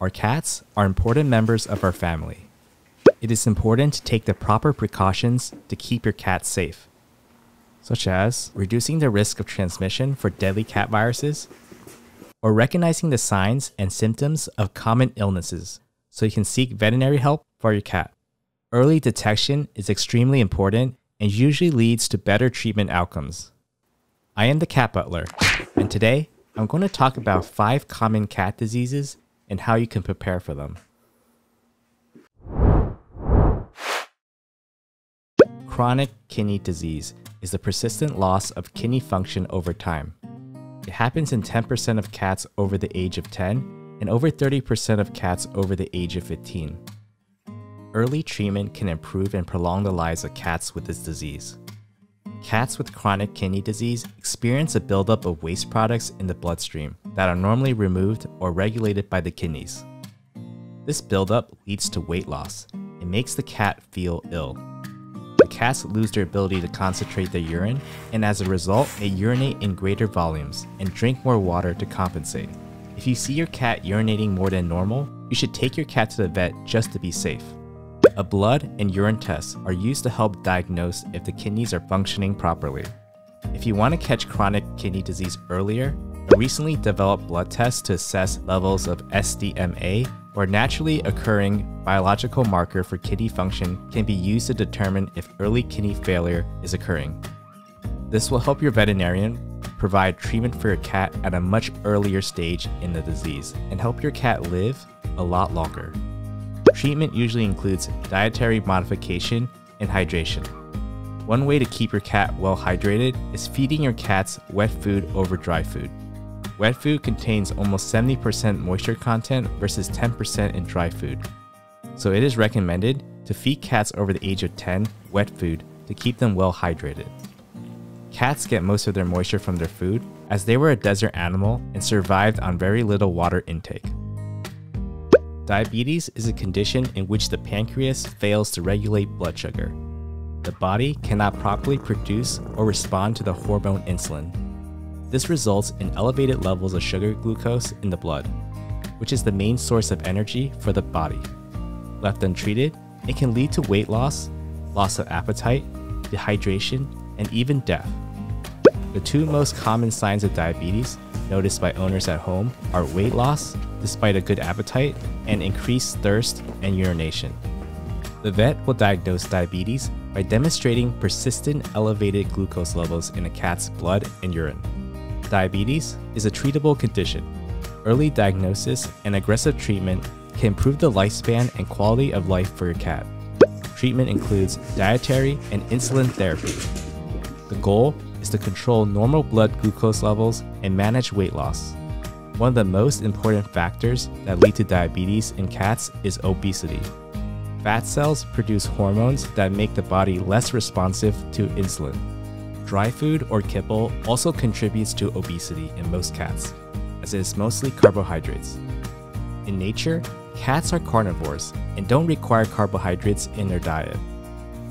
our cats are important members of our family. It is important to take the proper precautions to keep your cat safe, such as reducing the risk of transmission for deadly cat viruses, or recognizing the signs and symptoms of common illnesses so you can seek veterinary help for your cat. Early detection is extremely important and usually leads to better treatment outcomes. I am the cat butler, and today I'm going to talk about five common cat diseases and how you can prepare for them. Chronic kidney disease is the persistent loss of kidney function over time. It happens in 10% of cats over the age of 10 and over 30% of cats over the age of 15. Early treatment can improve and prolong the lives of cats with this disease. Cats with chronic kidney disease experience a buildup of waste products in the bloodstream that are normally removed or regulated by the kidneys. This buildup leads to weight loss and makes the cat feel ill. The cats lose their ability to concentrate their urine, and as a result, they urinate in greater volumes and drink more water to compensate. If you see your cat urinating more than normal, you should take your cat to the vet just to be safe. A blood and urine test are used to help diagnose if the kidneys are functioning properly. If you want to catch chronic kidney disease earlier, a recently developed blood test to assess levels of SDMA or naturally occurring biological marker for kidney function can be used to determine if early kidney failure is occurring. This will help your veterinarian provide treatment for your cat at a much earlier stage in the disease and help your cat live a lot longer. Treatment usually includes dietary modification and hydration. One way to keep your cat well hydrated is feeding your cats wet food over dry food. Wet food contains almost 70% moisture content versus 10% in dry food. So it is recommended to feed cats over the age of 10 wet food to keep them well hydrated. Cats get most of their moisture from their food as they were a desert animal and survived on very little water intake. Diabetes is a condition in which the pancreas fails to regulate blood sugar. The body cannot properly produce or respond to the hormone insulin. This results in elevated levels of sugar glucose in the blood, which is the main source of energy for the body. Left untreated, it can lead to weight loss, loss of appetite, dehydration, and even death. The two most common signs of diabetes noticed by owners at home are weight loss, despite a good appetite, and increased thirst and urination. The vet will diagnose diabetes by demonstrating persistent elevated glucose levels in a cat's blood and urine. Diabetes is a treatable condition. Early diagnosis and aggressive treatment can improve the lifespan and quality of life for your cat. Treatment includes dietary and insulin therapy. The goal is to control normal blood glucose levels and manage weight loss. One of the most important factors that lead to diabetes in cats is obesity. Fat cells produce hormones that make the body less responsive to insulin. Dry food or kibble also contributes to obesity in most cats, as it is mostly carbohydrates. In nature, cats are carnivores and don't require carbohydrates in their diet.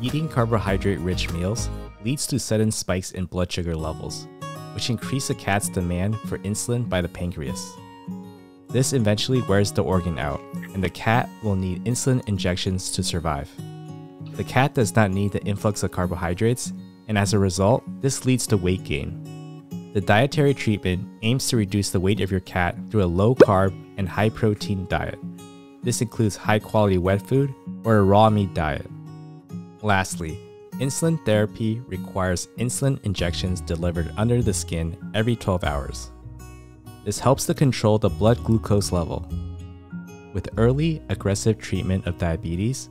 Eating carbohydrate rich meals leads to sudden spikes in blood sugar levels, which increase a cat's demand for insulin by the pancreas. This eventually wears the organ out, and the cat will need insulin injections to survive. The cat does not need the influx of carbohydrates, and as a result, this leads to weight gain. The dietary treatment aims to reduce the weight of your cat through a low carb and high protein diet. This includes high quality wet food or a raw meat diet. Lastly, Insulin therapy requires insulin injections delivered under the skin every 12 hours. This helps to control the blood glucose level. With early aggressive treatment of diabetes,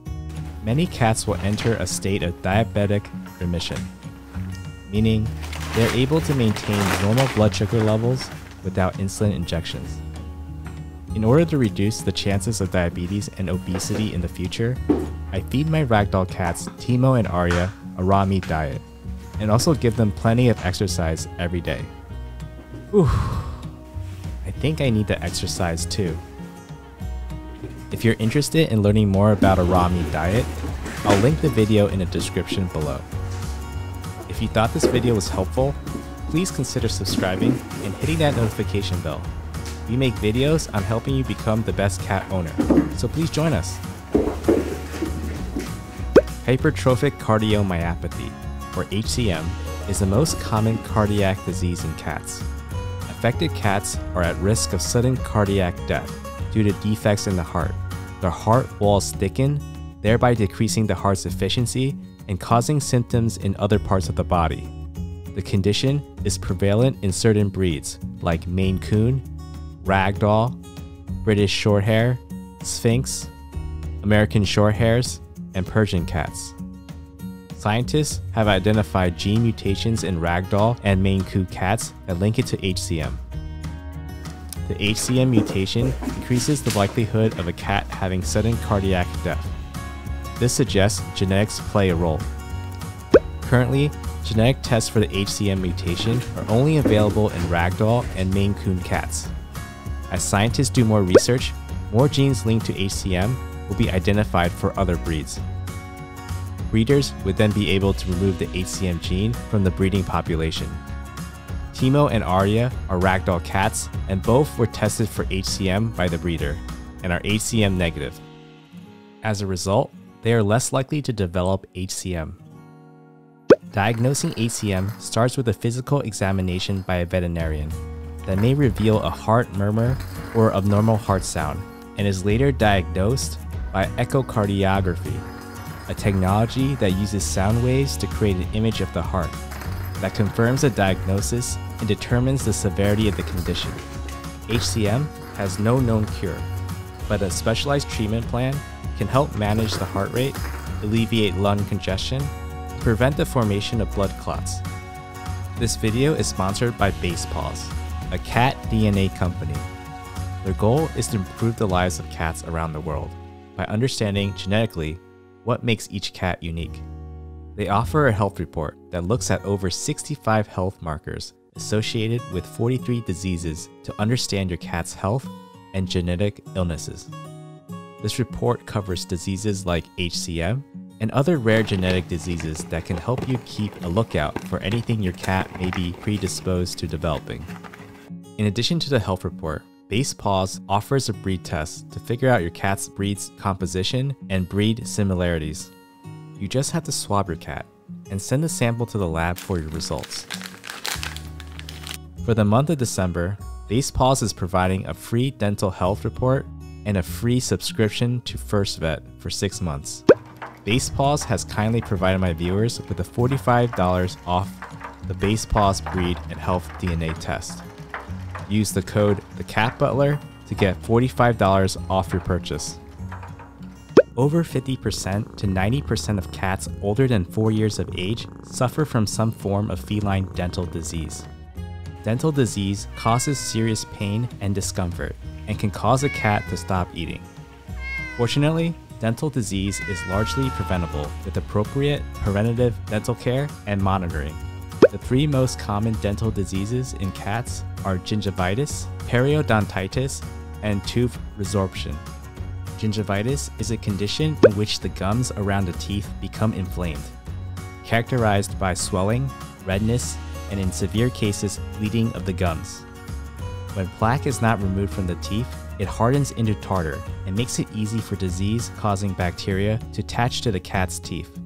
many cats will enter a state of diabetic remission, meaning they're able to maintain normal blood sugar levels without insulin injections. In order to reduce the chances of diabetes and obesity in the future, I feed my ragdoll cats, Teemo and Arya, a raw meat diet, and also give them plenty of exercise every day. Whew. I think I need to exercise too. If you're interested in learning more about a raw meat diet, I'll link the video in the description below. If you thought this video was helpful, please consider subscribing and hitting that notification bell We make videos on helping you become the best cat owner, so please join us. Hypertrophic cardiomyopathy, or HCM, is the most common cardiac disease in cats. Affected cats are at risk of sudden cardiac death due to defects in the heart. Their heart walls thicken, thereby decreasing the heart's efficiency and causing symptoms in other parts of the body. The condition is prevalent in certain breeds like Maine Coon, Ragdoll, British Shorthair, Sphynx, American Shorthairs, and Persian cats. Scientists have identified gene mutations in Ragdoll and Maine Coon cats that link it to HCM. The HCM mutation increases the likelihood of a cat having sudden cardiac death. This suggests genetics play a role. Currently, genetic tests for the HCM mutation are only available in Ragdoll and Maine Coon cats. As scientists do more research, more genes linked to HCM will be identified for other breeds. Breeders would then be able to remove the HCM gene from the breeding population. Teemo and Arya are ragdoll cats, and both were tested for HCM by the breeder and are HCM negative. As a result, they are less likely to develop HCM. Diagnosing HCM starts with a physical examination by a veterinarian that may reveal a heart murmur or abnormal heart sound and is later diagnosed by echocardiography, a technology that uses sound waves to create an image of the heart that confirms a diagnosis and determines the severity of the condition. HCM has no known cure, but a specialized treatment plan can help manage the heart rate, alleviate lung congestion, prevent the formation of blood clots. This video is sponsored by Basepaws, a cat DNA company. Their goal is to improve the lives of cats around the world by understanding genetically what makes each cat unique. They offer a health report that looks at over 65 health markers associated with 43 diseases to understand your cat's health and genetic illnesses. This report covers diseases like HCM and other rare genetic diseases that can help you keep a lookout for anything your cat may be predisposed to developing. In addition to the health report, Basepaws offers a breed test to figure out your cat's breed's composition and breed similarities. You just have to swab your cat and send a sample to the lab for your results. For the month of December, Basepaws is providing a free dental health report and a free subscription to FirstVet for six months. Basepaws has kindly provided my viewers with a $45 off the Basepaws breed and health DNA test. Use the code TheCatButler to get $45 off your purchase. Over 50% to 90% of cats older than 4 years of age suffer from some form of feline dental disease. Dental disease causes serious pain and discomfort, and can cause a cat to stop eating. Fortunately, dental disease is largely preventable with appropriate preventative dental care and monitoring. The three most common dental diseases in cats are gingivitis, periodontitis, and tooth resorption. Gingivitis is a condition in which the gums around the teeth become inflamed, characterized by swelling, redness, and in severe cases, bleeding of the gums. When plaque is not removed from the teeth, it hardens into tartar and makes it easy for disease-causing bacteria to attach to the cat's teeth.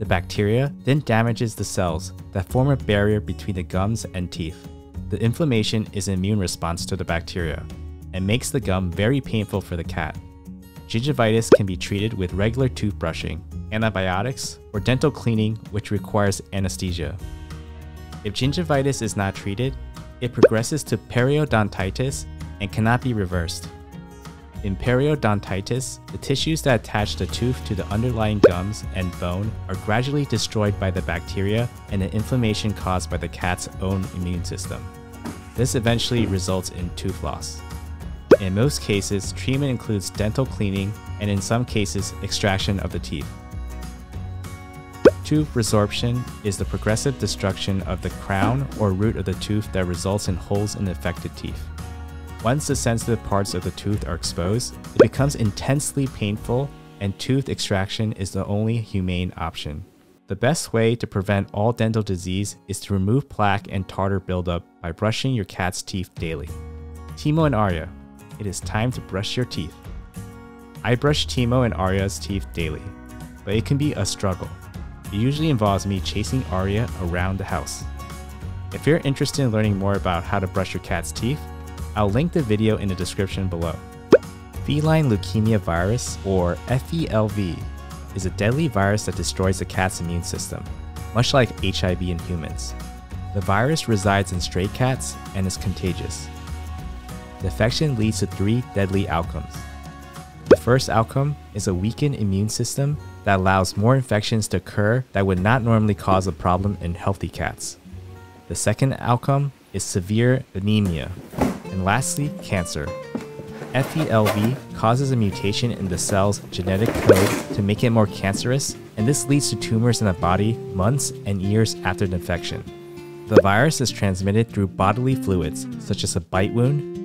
The bacteria then damages the cells that form a barrier between the gums and teeth. The inflammation is an immune response to the bacteria and makes the gum very painful for the cat. Gingivitis can be treated with regular toothbrushing, antibiotics, or dental cleaning which requires anesthesia. If gingivitis is not treated, it progresses to periodontitis and cannot be reversed. In periodontitis, the tissues that attach the tooth to the underlying gums and bone are gradually destroyed by the bacteria and the inflammation caused by the cat's own immune system. This eventually results in tooth loss. In most cases, treatment includes dental cleaning and in some cases, extraction of the teeth. Tooth resorption is the progressive destruction of the crown or root of the tooth that results in holes in the affected teeth. Once the sensitive parts of the tooth are exposed, it becomes intensely painful and tooth extraction is the only humane option. The best way to prevent all dental disease is to remove plaque and tartar buildup by brushing your cat's teeth daily. Teemo and Arya, it is time to brush your teeth. I brush Teemo and Arya's teeth daily, but it can be a struggle. It usually involves me chasing Arya around the house. If you're interested in learning more about how to brush your cat's teeth, I'll link the video in the description below. Feline leukemia virus, or FELV, is a deadly virus that destroys a cat's immune system, much like HIV in humans. The virus resides in stray cats and is contagious. The infection leads to three deadly outcomes. The first outcome is a weakened immune system that allows more infections to occur that would not normally cause a problem in healthy cats. The second outcome is severe anemia. And lastly, cancer. FELV causes a mutation in the cell's genetic code to make it more cancerous, and this leads to tumors in the body months and years after the infection. The virus is transmitted through bodily fluids, such as a bite wound,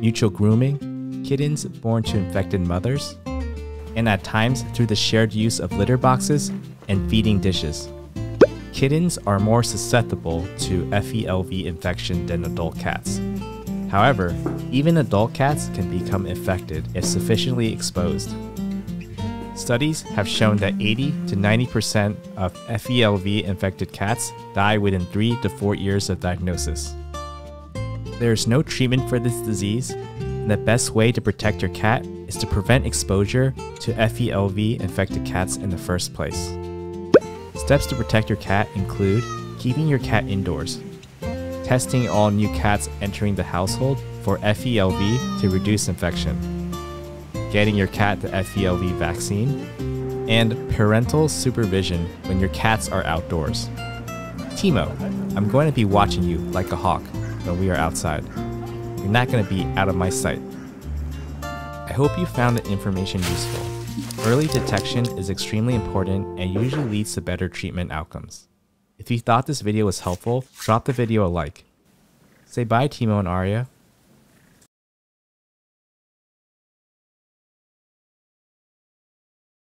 mutual grooming, kittens born to infected mothers, and at times through the shared use of litter boxes and feeding dishes. Kittens are more susceptible to FELV infection than adult cats. However, even adult cats can become infected if sufficiently exposed. Studies have shown that 80 to 90% of FELV infected cats die within 3 to 4 years of diagnosis. There is no treatment for this disease, and the best way to protect your cat is to prevent exposure to FELV infected cats in the first place. Steps to protect your cat include keeping your cat indoors, testing all new cats entering the household for FELV to reduce infection, getting your cat the FELV vaccine, and parental supervision when your cats are outdoors. Teemo, I'm going to be watching you like a hawk when we are outside. You're not going to be out of my sight. I hope you found the information useful. Early detection is extremely important and usually leads to better treatment outcomes. If you thought this video was helpful, drop the video a like. Say bye Teemo and Arya.